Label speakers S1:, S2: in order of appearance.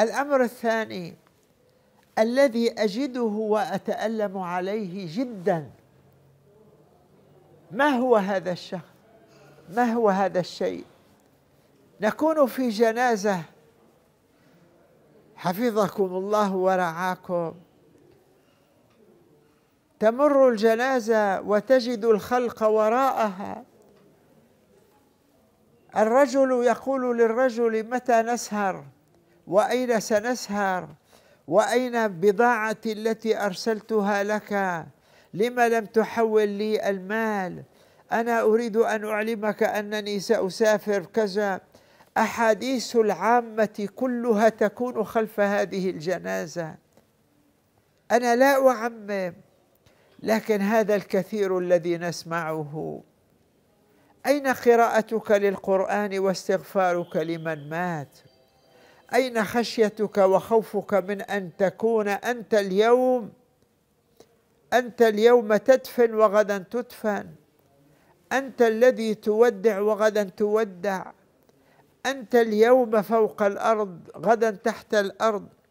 S1: الأمر الثاني الذي أجده وأتألم عليه جدا. ما هو هذا الشخص؟ ما هو هذا الشيء؟ نكون في جنازة. حفظكم الله ورعاكم. تمر الجنازة وتجد الخلق وراءها. الرجل يقول للرجل متى نسهر؟ وأين سنسهر؟ وأين بضاعتي التي أرسلتها لك؟ لم لم تحول لي المال؟ أنا أريد أن أعلمك أنني سأسافر كذا. أحاديث العامة كلها تكون خلف هذه الجنازة. أنا لا أعمم لكن هذا الكثير الذي نسمعه. أين قراءتك للقرآن واستغفارك لمن مات؟ أين خشيتك وخوفك من أن تكون أنت اليوم؟ أنت اليوم تدفن وغدا تدفن. أنت الذي تودع وغدا تودع. أنت اليوم فوق الأرض غدا تحت الأرض.